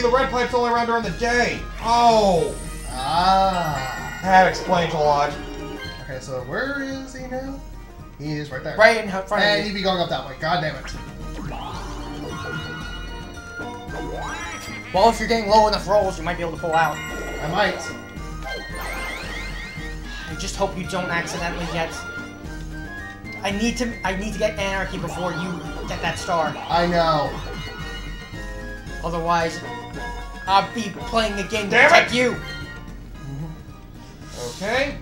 see, the red pipe's only around during the day. Oh, Ah. that explains a lot. Okay, so where is he now? He is right there. Right in front of And he'd be going up that way. God damn it. Well, if you're getting low enough rolls, you might be able to pull out. I might. I just hope you don't accidentally get. I need to. I need to get anarchy before you get that star. I know. Otherwise, I'll be playing a game to Damn it! you. Okay.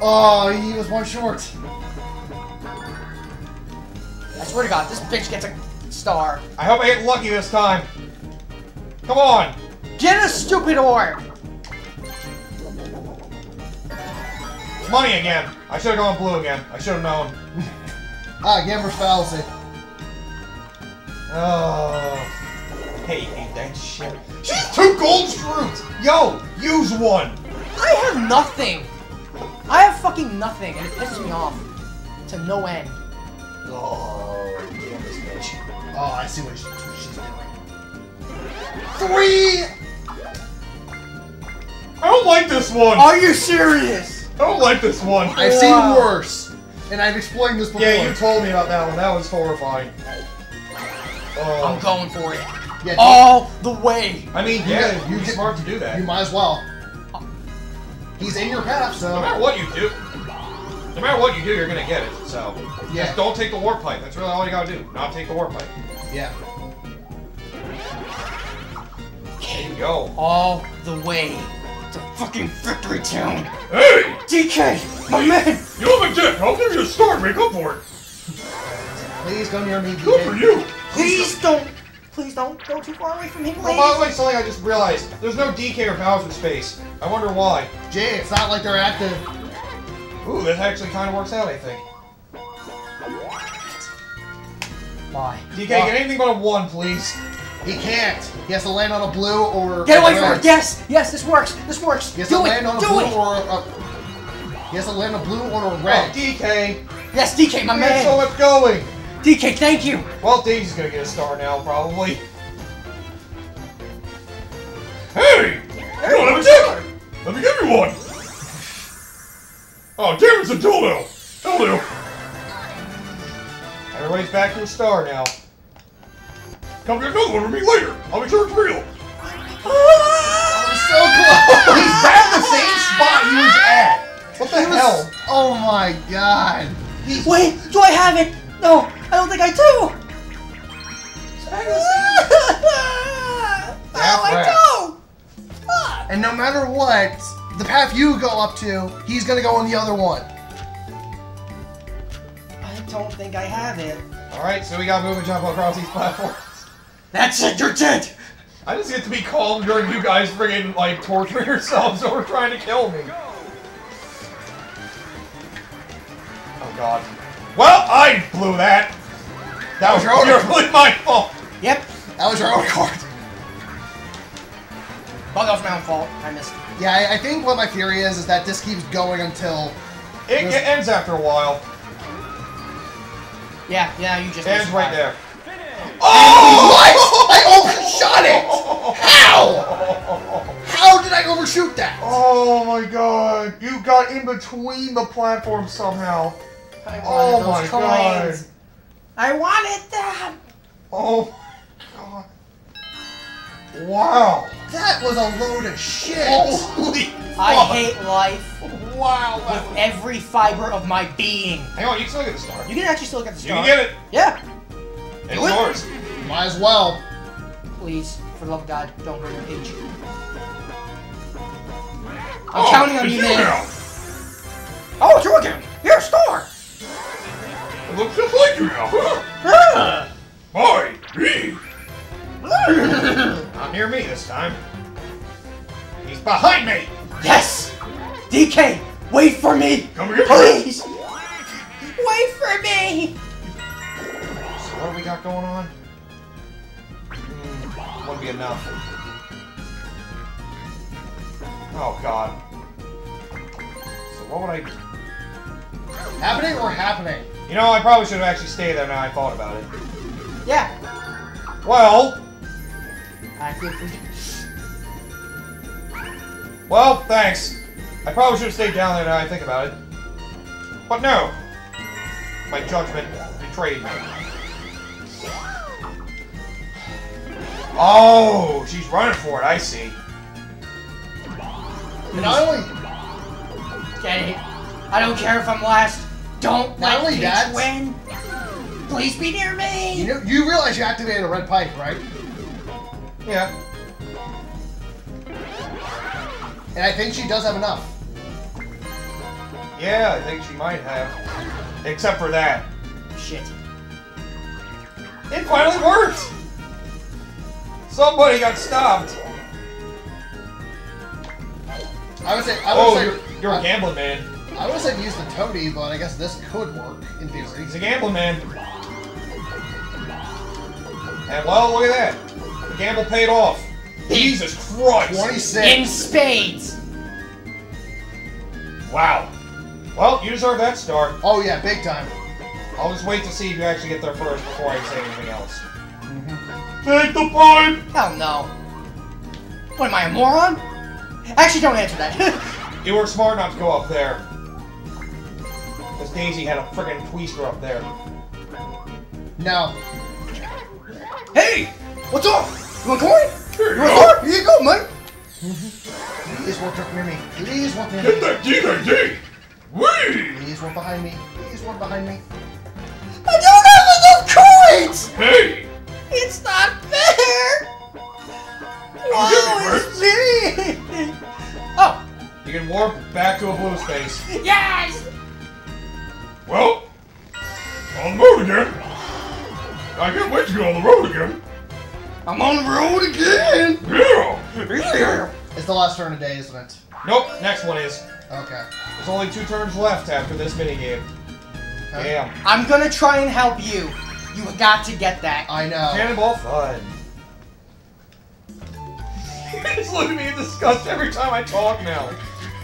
Oh, he was one short. I swear to God, this bitch gets a star. I hope I get lucky this time. Come on. Get a stupid orb. Money again. I should have gone blue again. I should have known. Ah, gambler's fallacy. Oh. Hey, hate that shit. She's two gold shrooms. Yo, use one. I have nothing. I have fucking nothing, and it pisses me off to no end. Oh, damn this bitch. Oh, I see what she's doing. Three! I don't like this one. Are you serious? I don't like this one. I've Wow. seen worse. And I've explained this before. Yeah, you told me about that one. That was horrifying. Oh. I'm going for it. Yeah, All the way. I mean, You yeah, get- you're you get- smart to do that. You might as well. He's in your path, so. No so. matter what you do, no matter what you do, you're gonna get it. So, Yeah. just don't take the warp pipe. That's really all you gotta do. Not take the warp pipe. Yeah. There you go. All the way to fucking Victory Town. Hey, DK, my man. you have a dick. I'll give you a star. Make up for it. Please come near me, Good for DK. you. Please don't. Please don't go too far away from him, Oh, please. by the way, something I just realized. There's no DK or Bowser space. I wonder why. Jay, it's not like they're active. Ooh, that actually kind of works out, I think. Why? DK, Why? get anything but a one, please. He can't. He has to land on a blue or. Get away from red. it. Yes, yes, this works. This works. He has Do to it. land on a Do blue it. or a. He has to land on a blue or a Oh, red. DK. Yes, DK, my We had man. so much going. DK, thank you. Well, Daisy's gonna get a star now, probably. Hey! Hey, you don't have a dick! Let me give you one! Oh, damn, it's a dildo! Dildo! Everybody's back to a star now. Come get another one for me later. I'll be sure it's real. I'm so close. He's back in the same spot he was at. What the He was- hell? Oh my god. He's Wait, do I have it? No, I don't think I do. no, I don't. Fuck. And no matter what, the path you go up to, he's gonna go on the other one. I don't think I have it. Alright, so we gotta move and jump across these platforms. That's it. You're dead. I just get to be calm during you guys friggin' like torturing yourselves over trying to kill me. Oh god. Well, I blew that. That was your own- purely my fault. Yep. That was your own card. Oh, that was my own fault. I missed. Yeah, I, I think what my theory is is that this keeps going until. It, it ends after a while. Yeah, yeah, you just ends missed right mine. there. Oh! Oh! What? I overshot it! How? How did I overshoot that? Oh my god. You got in between the platforms somehow. I wanted Oh those my god. I wanted that. Oh my god. Wow. That was a load of shit. Holy I fuck. hate life Wow. with every fiber of my being. Hang on, you can still get the star. You can actually still get the star. You can get it. Yeah. It's Do it. yours. Might as well. Please, for the love of God, don't hurt Paige. I'm oh, counting on you, you man. now. Oh, it's you again. Here, star. It looks just like you now. Ah. Hi, me. Not near me this time. He's behind me. yes. DK, wait for me. Come here. Please. Wait for me. So what do we got going on? Hmm, wouldn't be enough. Oh god. So what would I? Happening or happening? You know, I probably should have actually stayed there. Now I thought about it. Yeah. Well. Well, thanks. I probably should have stayed down there now I think about it. But no. My judgment betrayed me. Oh, she's running for it, I see. And not only it? I don't care if I'm last. Don't Not let only that- win. Please be near me. you know you realize you activated a red pipe, right? Yeah. And I think she does have enough. Yeah, I think she might have. Except for that. Shit. It finally worked! Somebody got stopped. I would say I would Oh, say you're, you're a I, gambling man. I would have said use the toady, but I guess this could work in theory. He's a gambling man. And well, look at that. The gamble paid off. Jesus Christ! 26. In spades. Wow. Well, you deserve that star. Oh yeah, big time. I'll just wait to see if you actually get there first before I say anything else. Mm-hmm. Take the pipe! Hell no. What am I, a moron? Actually, don't answer that. You were smart not to go up there. Because Daisy had a friggin' twister up there. Now, hey, what's up? You want coin? You want coin? Here you go, man. please work near me. Please work near Get me. that DVD! Whee! Please work behind me. Please work behind me. I don't have enough coins. Hey! It's not fair. Whoa, it's me. oh, You can warp back to a blue space. yes. Well, on the road again. I can't wait to get on the road again. I'm on the road again. Yeah! It's the last turn of the day, isn't it? Nope, next one is. Okay. There's only two turns left after this minigame. okay. Damn. I'm gonna try and help you. You got to get that. I know. Cannonball fun. Just look at me in disgust every time I talk now.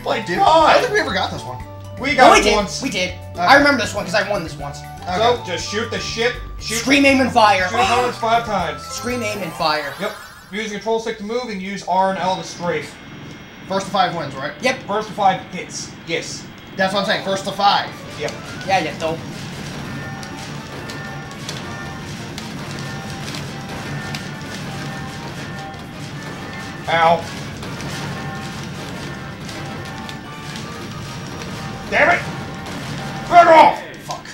Like, Did, I don't think we ever got this one. We No, got we it did. once. We did. I remember this one because I won this once. Okay. So, just shoot the shit. Shoot, Scream, aim, and fire. shoot opponents five times. Scream, aim, and fire. Yep. Use the control stick to move and use R and L to strafe. First to five wins, right? Yep. First to five hits. Yes. That's what I'm saying. First to five. Yep. Yeah, yeah, dope. Ow. Damn it! Back off! Fuck.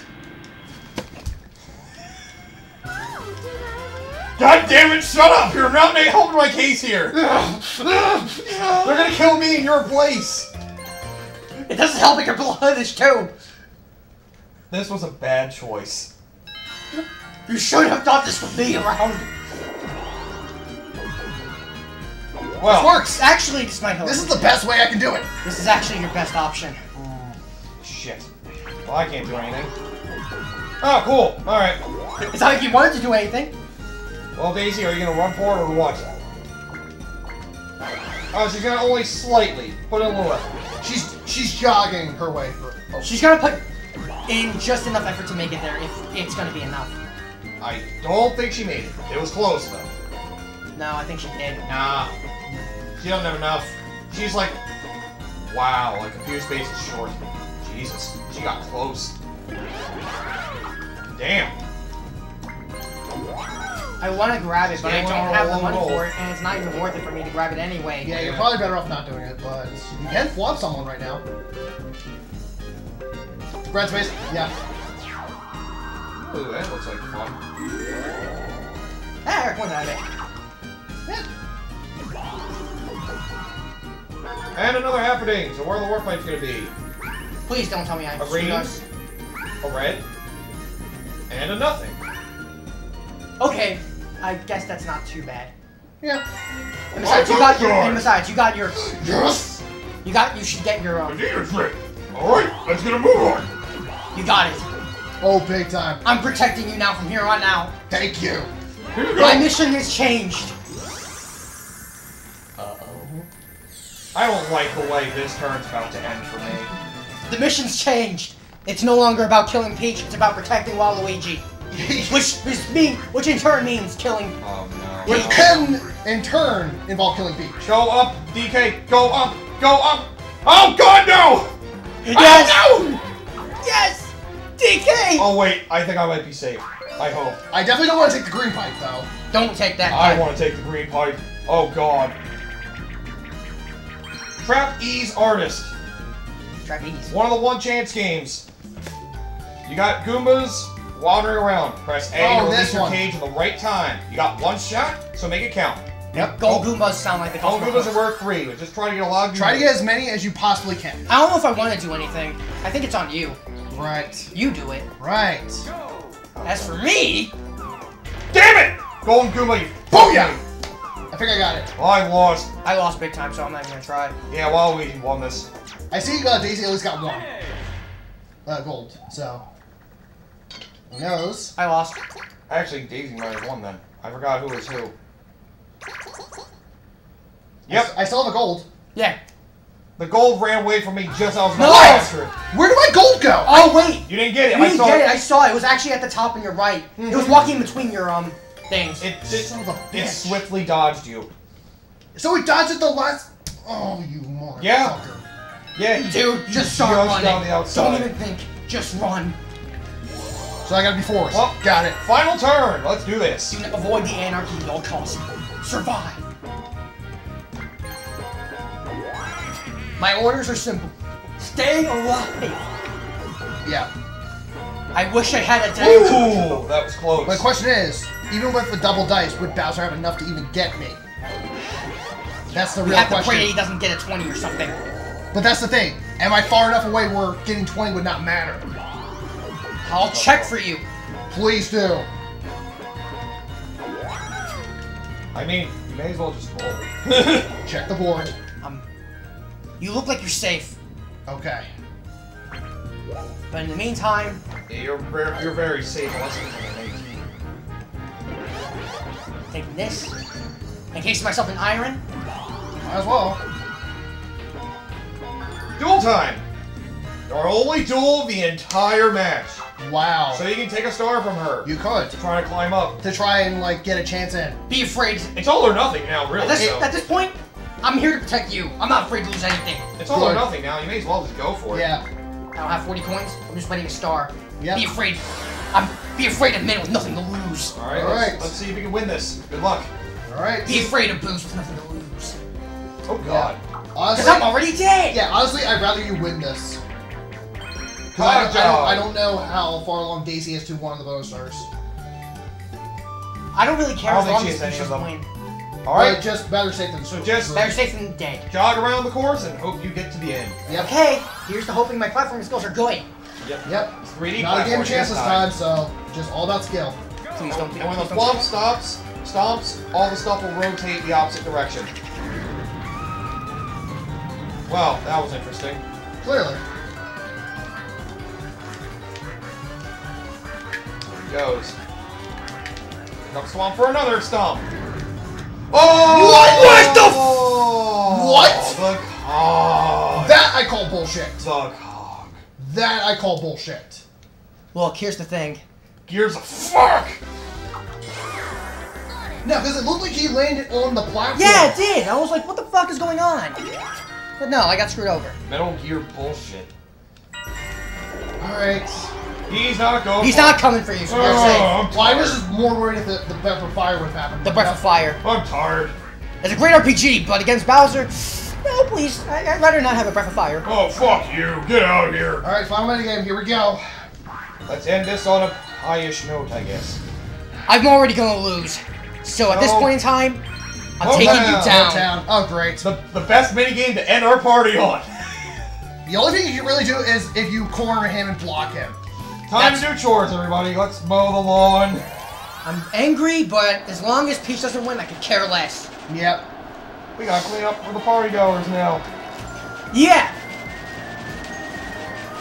God damn it, shut up! You're not ma- helping my case here! They're gonna kill me in your place! It doesn't help that your blood is too. This was a bad choice. You should have thought this would be around. Well, This works. Actually, this might help. This is the best way I can do it. This is actually your best option. Oh, shit. Well, I can't do anything. Oh, cool. Alright. It's not like you wanted to do anything. Well, Daisy, are you gonna run for it or what? Oh, she's gonna only slightly put in a little effort. She's she's jogging her way through. Oh, She's gonna put in just enough effort to make it there if it's gonna be enough. I don't think she made it. It was close, though. No, I think she did. Nah. She doesn't have enough. She's like, wow, like a few spaces short. Jesus, she got close. Damn. I want to grab it, but I don't roll, have the roll, money roll. for it, and it's not even worth it for me to grab it anyway. yeah, you're probably better off not doing it, but you can flop someone right now. Red space. Yeah. Ooh, that looks like fun. Ah, Eric, one out of it. And another happening. So where are the war fight's gonna be? Please don't tell me I A have green, us. a red, and a nothing. Okay, I guess that's not too bad. Yeah. And besides, you got your. And besides, you got your. Yes. You got. You should get your. Um, Adidas red. Alright, let's get a move on. you got it. Oh, big time. I'm protecting you now from here on out. Thank you. Here you My mission has changed. Uh oh. I don't like the way this turn's about to end for me. The mission's changed. It's no longer about killing Peach. It's about protecting Waluigi, which is mean, which in turn means killing. Oh no. Which can, in turn, involve killing Peach. Go up, DK, go up, Go up! Oh god, no! Yes! Oh, no! Yes! DK! Oh wait, I think I might be safe. I hope. I definitely don't want to take the green pipe though. Don't take that. I want to take the green pipe. Oh god. Trap Ease Artist. Trapeze. One of the one chance games. You got Goombas wandering around. Press A Oh, to release your one. cage at the right time. You got one shot, so make it count. Yep. Gold Goombas sound like the All customer Goombas are worth three. but Just try to get a lot of Try to get as many as you possibly can. I don't know if I want to do anything. I think it's on you. Right. You do it. Right. As for me, Damn it! Golden Goomba, you Booyah! I think I got it. Well, I lost. I lost big time, so I'm not even gonna try. Yeah, Waluigi won this. I see uh, Daisy at least got one. Uh, gold. So. Who knows? I lost. Actually, Daisy might have won then. I forgot who was who. I Yep, s- I, still have a gold. Yeah. the gold ran away from me just as I was No! about to it. Where did my gold go? Oh wait, You didn't get it. you I didn't saw get it. I saw it. It was actually at the top on your right. It was walking between your um things. It, it, Son of a it swiftly dodged you. So he dodged at the last. Oh, you motherfucker. Yeah. Yeah, he Dude, he just start judged running. down the outside. Don't even think. Just run. So I gotta be forced. Well- got it. Final turn. Let's do this. Do not avoid the anarchy at all costs. Survive. My orders are simple. Stay alive. Yeah. I wish I had a day. Ooh, that was close. My question is, even with the double dice, would Bowser have enough to even get me? That's the We real have to question. pray he doesn't get a 20 or something. But that's the thing. Am I far enough away where getting 20 would not matter? I'll check for you. Please do. I mean, you may as well just roll. Check the board. Um, you look like you're safe, Okay. but in the meantime, you're, very, you're very safe taking this, encasing myself in iron. Might as well. Duel time! Our only duel the entire match. Wow. So you can take a star from her. you could. Try to climb up. To try and, like, get a chance in. Be afraid. It's all or nothing now, really. At this, so- at this point, I'm here to protect you. I'm not afraid to lose anything. It's all or nothing now. You may as well just go for it. Yeah. I don't have 40 coins. I'm just waiting a star. Yep. Be afraid. I'm be afraid of men with nothing to lose. All right. All let's, let's see if we can win this. Good luck. Alright. Be afraid of booze with nothing to lose. Oh God. Because Honestly, I'm already dead. yeah, honestly, I'd rather you win this. Because I, don't- I, don't, job. I don't know how far along Daisy is to one of the bonus stars. I don't really care I as long as she you has just win. All right. But just better safe than So just- Better safe than dead. Jog around the course and hope you get to the end. Yep. Okay, here's to hoping my platforming skills are good. Yep. Yep. It's 3D Not a game of chance this time, so just all about skill. Please don't. And when the please don't flump be- stops, stomps, all the stuff will rotate the opposite direction. Well, that was interesting. Clearly. There he goes. Duck swamp for another stomp. Oh! What? What the f- What? The cog. That I call bullshit. The cog. That I call bullshit. Look, here's the thing. Gears of fuck. No, because it looked like he landed on the platform. Yeah, it did. I was like, what the fuck is going on? But no, I got screwed over. Metal Gear bullshit. Alright. He's not going. He's for not coming for you, so Oh, you're safe. I'm Well, I was tired. just more worried if the, the breath of fire would have happened. The Breath of Fire. I'm tired. It's a great RPG, but against Bowser, no, please. I, I'd rather not have a Breath of Fire. Oh fuck you! Get out of here. Alright, final minigame, here we go. Let's end this on a highish note, I guess. I'm already gonna lose. So at this point in time, I'm Oh, taking down. you down. Down. Oh, great. The, the best minigame to end our party on. The only thing you can really do is if you corner him and block him. Time to do chores, everybody. Let's mow the lawn. I'm angry, but as long as Peach doesn't win, I could care less. Yep. We gotta clean up for the party goers now. Yeah.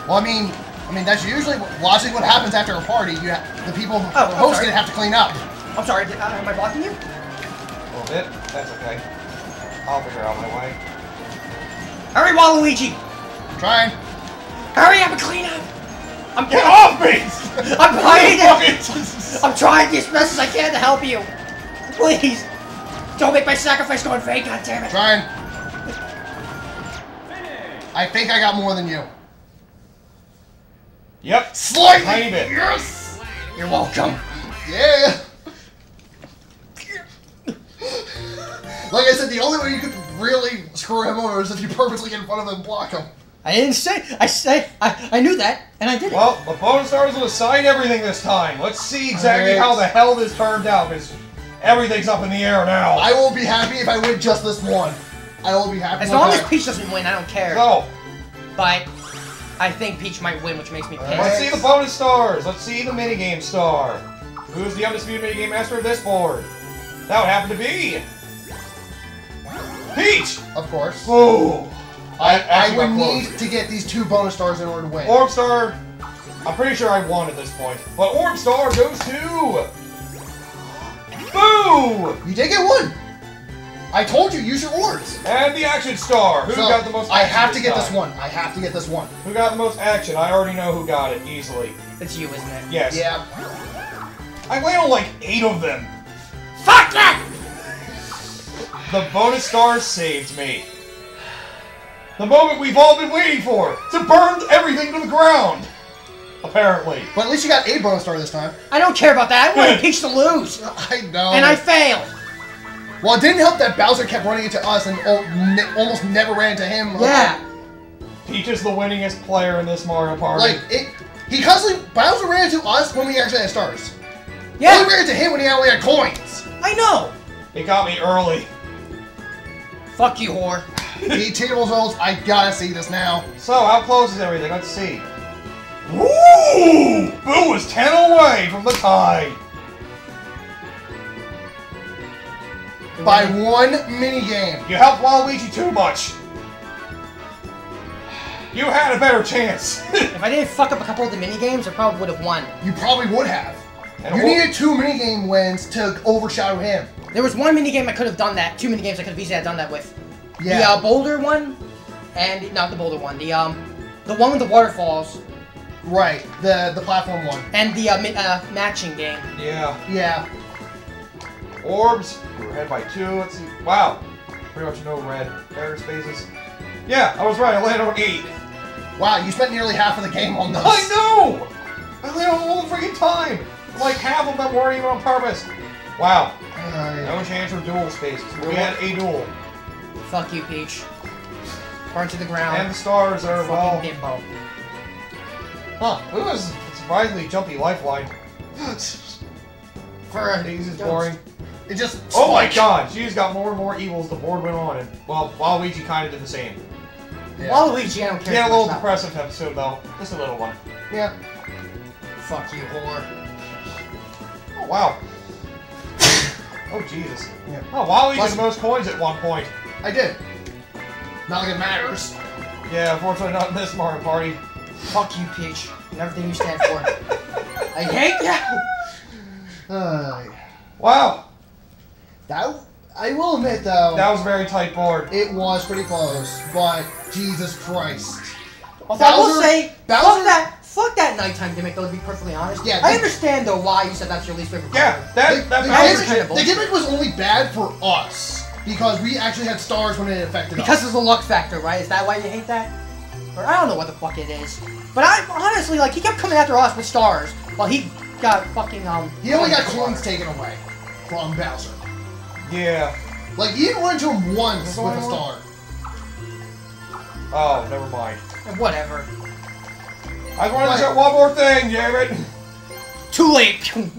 Well, I mean, I mean that's usually logically what happens after a party. You have, the people Oh, I'm hosting have to clean up. I'm sorry. did- uh, am I blocking you? A little bit. That's okay. I'll figure out my way. Hurry, Waluigi! Trying. Hurry up and clean up! I'm Get off me! I'm trying Fucking to. Jesus. I'm trying as best as I can to help you. Please, don't make my sacrifice go in vain. God damn it! Trying. I think I got more than you. Yep. Slightly. Tiny bit. Yes. You're welcome. Yeah. Like I said, the only way you could really screw him over is if you purposely get in front of him and block him. I didn't say. I say. I, I knew that, and I did it. Well, the bonus stars will decide everything this time. Let's see exactly Alright. how the hell this turned out, because everything's up in the air now. I will be happy if I win just this one. I will be happy. As with long as that. Peach doesn't win, I don't care. So, But I think Peach might win, which makes me pissed. let's see the bonus stars. Let's see the minigame star. Who's the undisputed minigame master of this board? That would happen to be... Peach! Of course. Oh! I, I actually would need to get these two bonus stars in order to win. Orb Star, I'm pretty sure I won at this point. But Orb Star goes to... Boo! you did get one. I told you, use your orbs. And the Action Star. Who So, got the most I have to get this one. I have to get this one. Who got the most action? I already know who got it easily. It's you, isn't it? Yes. Yeah. I landed on like eight of them. Fuck that! The bonus stars saved me. The moment we've all been waiting for to burn everything to the ground. Apparently. But at least you got a bonus star this time. I don't care about that. I wanted Peach to lose, I know. and I failed. Well, it didn't help that Bowser kept running into us and al- ne- almost never ran into him. Yeah. Peach is the winningest player in this Mario Party. Like it, he constantly Bowser ran into us when we actually had stars. Yeah. Only ran into him when he only had coins. I know. it got me early. Fuck you, whore. the table results. I gotta see this now. So, how close is everything? Let's see. Woo! Boo was 10 away from the tie. By one mini game. You helped Waluigi too much. You had a better chance. If I didn't fuck up a couple of the mini games, I probably would have won. You probably would have. And You needed two mini game wins to overshadow him. There was one mini game I could have done that. Two mini games I could have easily done that with. The Yeah. uh, boulder one, and not the boulder one. The um, the one with the waterfalls, Right. The the platform one. and the uh, mi- uh, matching game. yeah. Yeah. Orbs. We were ahead by two. Let's see. Wow. Pretty much no red error spaces. Yeah, I was right. I landed on eight. Wow, you spent nearly half of the game on those. I know! I landed on all the freaking time. Like half of them weren't even on purpose. Wow. Uh, No chance for duel spaces. We had a duel. Fuck you, Peach. Burn to the ground. And the stars are, well... Fucking bimbo. Huh. Ooh, this is a surprisingly jumpy lifeline. For a Daisy's boring. It just. Oh my god, she just got more and more evils. the board went on. And, well, Waluigi kind of did the same. Yeah. Waluigi, I don't care. He had a little much about. depressive episode, though. Just a little one. yeah. Fuck you, whore. Oh, wow. oh, Jesus. Yeah. Oh, Waluigi Plus- had the most coins at one point. I did. Not like it matters. Yeah, unfortunately not in this Mario Party. Fuck you, Peach. And everything you stand for. I hate you. Uh, Wow. That I will admit though, That was a very tight board. it was pretty close. But Jesus Christ. Although I will say, Bowser- fuck that, fuck that nighttime gimmick. Though, to be perfectly honest. Yeah, I they- understand though why you said that's your least favorite. Yeah, part. that, The, that, the, that was was kind gimmick, of the gimmick was only bad for us because we actually had stars when it affected us. Because us. of the luck factor, right? Is that why you hate that? Or I don't know what the fuck it is. But I honestly like he kept coming after us with stars while he got fucking um. He only got coins. coins taken away from Bowser. Yeah. Like he didn't run into him once with a only one? star. Oh, never mind. Eh, whatever. I just wanted to What? show one more thing, damn it. Too late. I'm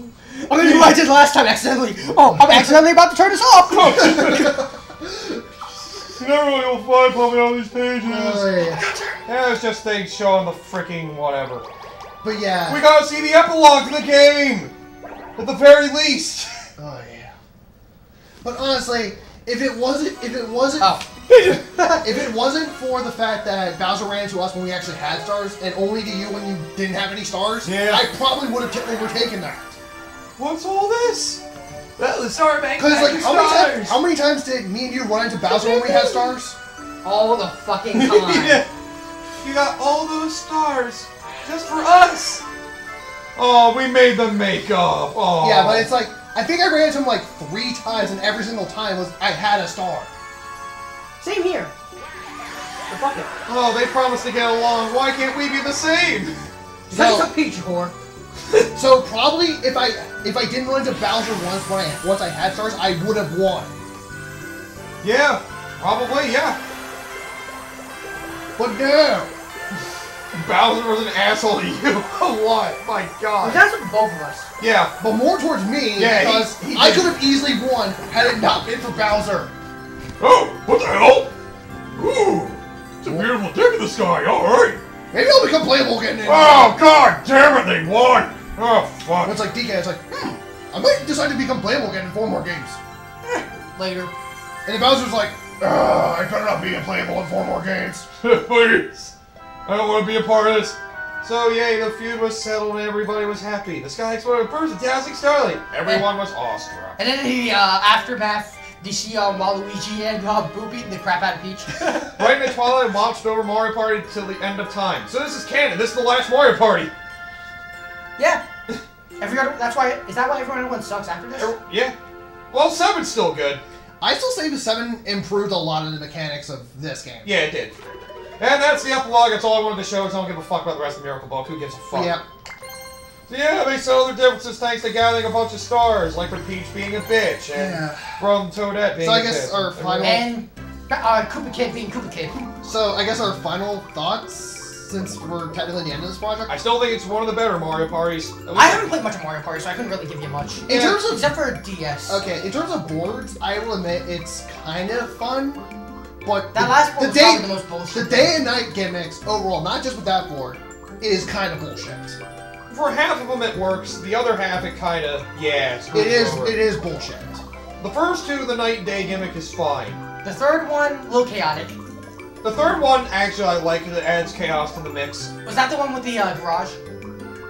gonna do what I did last time accidentally. Oh, I'm accidentally about to turn this off. You never really will find probably on these pages. Oh, yeah. Yeah, it's just things showing the freaking whatever. But yeah. We gotta see the epilogue to the game! At the very least! Oh yeah. But honestly, if it wasn't, if it wasn't, Oh. if it wasn't for the fact that Bowser ran into us when we actually had stars, and only to you when you didn't have any stars, Yeah. I probably would have t- overtaken that. What's all this? That was Star Bank Because like, how many, times, how many times did me and you run into Bowser when we had stars? All the fucking time. yeah. You got all those stars just for us! Oh, we made the makeup. Oh. Yeah, but it's like I think I ran into him like three times, and every single time was I had a star. Same here. fuck it. Oh, they promised to get along. Why can't we be the same? Such No. a peach whore. So probably if I if I didn't run into Bowser once when I once I had stars, I would have won. Yeah, probably, yeah. But no. Bowser was an asshole to you. what? My Well, god. that's with both of us. Yeah. But more towards me Yeah, because he I could have easily won had it not been for Bowser. Oh, what the hell? Ooh, it's a beautiful day in the sky. All right. Maybe I'll become playable again. in- Oh god damn it, they won. Oh fuck. It's like DK, it's like, hmm, I might decide to become playable again in four more games. Later. And then Bowser's like, Ugh, I better not be playable in four more games. Please. I don't want to be a part of this. So yay, the feud was settled and everybody was happy. The sky exploded first, fantastic Starlight. Everyone was awestruck. And then the uh, aftermath, you see uh, Waluigi and uh, Boo beating the crap out of Peach. Brighton and Twila watched over Mario Party till the end of time. So this is canon. This is the last Mario Party. yeah. Every other, that's why. Is that why everyone one sucks after this? Yeah. Well, seven's still good. I still say the 7 improved a lot of the mechanics of this game. Yeah, it did. And that's the epilogue. That's all I wanted to show. 'cause I don't give a fuck about the rest of the Miracle Book. Who gives a fuck? Yeah. So yeah, they settled their differences thanks to gathering a bunch of stars, like for Peach being a bitch and Yeah. from Toadette being So I a guess bitch. our And- final- And uh, Koopa Kid being Koopa Kid. So I guess our final thoughts, since we're technically at the end of this project. I still think it's one of the better Mario parties. I haven't played much of Mario Party, so I couldn't really give you much. In Yeah, terms of Except for DS. okay, in terms of boards, I will admit it's kind of fun, but That the, last the was day the most bullshit. the day and night gimmicks overall, not just with that board, is kind of bullshit. For half of them it works. The other half it kind of yeah. It's It is over. it is bullshit. The first two, the night and day gimmick is fine. The third one, a little chaotic. The third one, actually, I like it. It adds chaos to the mix. Was that the one with the uh, garage?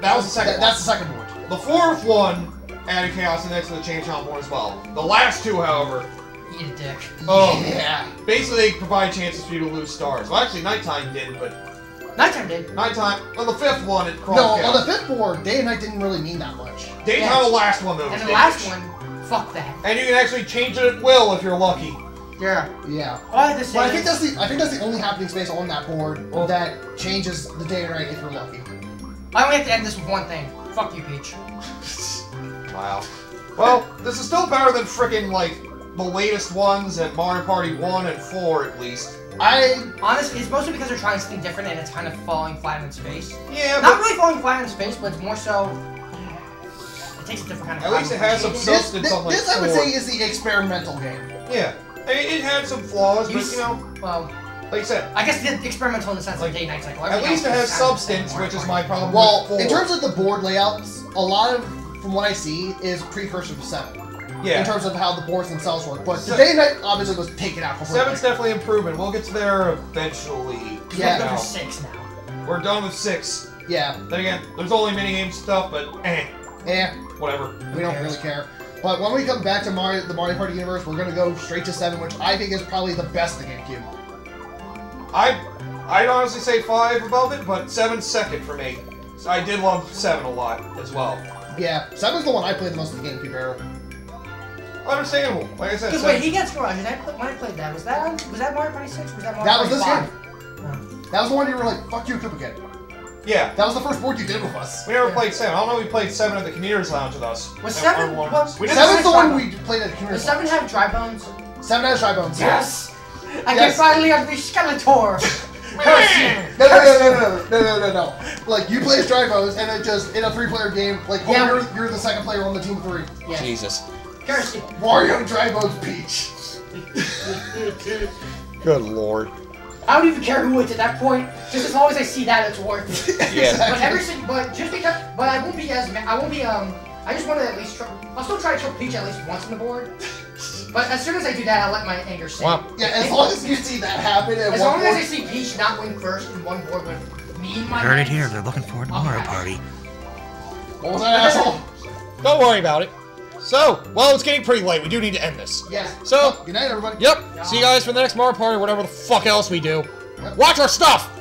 That was the second That- one. that's the second board. The fourth one added chaos to the next to the Chain Chomp one as well. The last two, however, Eat a dick. oh, yeah. basically they provide chances for you to lose stars. Well, actually, nighttime didn't, but Nighttime did. nighttime on the fifth one it crossed No, out. on the fifth board, day and night didn't really mean that much. Daytime, Yeah. the last one though. And was the last one, fuck that. And you can actually change it at will if you're lucky. Yeah. Yeah. All I had to say But I think that's the I think that's the only happening space on that board Well- that changes the day and night if you're lucky. I only have to end this with one thing. Fuck you, Peach. Wow. Well, this is still better than frickin' like the latest ones at Mario Party 1 and 4 at least. I Honestly, it's mostly because they're trying something different and it's kind of falling flat in space. Yeah, Not really falling flat in space, but it's more so. It takes a different kind of. At time least it has some appreciate it. this, substance this, on like this I would four. say is the experimental game. Yeah. I mean, it had some flaws, You but you know, Well, like I said, I guess the experimental in the sense Like, of day night cycle. at least it else has is kind of the same substance, which is my problem Well, with 4. in terms of the board layouts, a lot of from what I see is precursor to seven. Yeah. In terms of how the boards themselves work, but Se- the day and night obviously was taken out completely. Seven's definitely improvement. We'll get to there eventually. Yeah. We're Now, number six now. We're done with 6. Yeah, Then again, there's only minigame stuff, but eh, yeah, whatever. we don't really care. But when we come back to Mario, the Mario Party universe, we're gonna go straight to seven, which I think is probably the best in the GameCube. I, I'd honestly say 5 above it, but 7's second for me. So I did love 7 a lot as well. Yeah, seven's the one I played the most in the GameCube era. Understandable. Like I said, Because seven- wait, he gets garage. And I pl- when I played that, was that on, was that Mario Party six? Was that Mario That was this five? game. That was the one you were like, "Fuck you, Koopa Kid." yeah. That was the first board you did with us. We never Yeah. played 7. I don't know if we played 7 at the Commuter's Lounge with us. Was seven- one- what- We Seven- Seven's the one we played at the community. Does seven have dry bones? Seven has dry bones. Yes. I Yes. can finally unleash Skeletor. No, no, no, no, no, no, no, no, no. Like you play as Dry Bones, and it just in a three-player game. Like, oh, Yeah. you're, you're the second player on the team three. Yes. Jesus. Curse you. Wario, Dry Bones, Peach. Good lord. I don't even care who it's at that point. Just as long as I see that, it's worth it. Yeah. But every single, but just because, but I won't be as, I won't be, um, I just want to at least try, I'll still try to kill Peach at least once on the board. But as soon as I do that, I'll let my anger sit. Wow. Yeah, as long as you see that happen at As one long as I see Peach not win first in one board with me and my Heard it here. They're looking forward to I'll Mario. Party. What was that asshole? Don't worry about it. So, well, it's getting pretty late. We do need to end this. Yes. So- good night, everybody. Yep. See you guys for the next Mario Party or whatever the fuck else we do. Watch our stuff!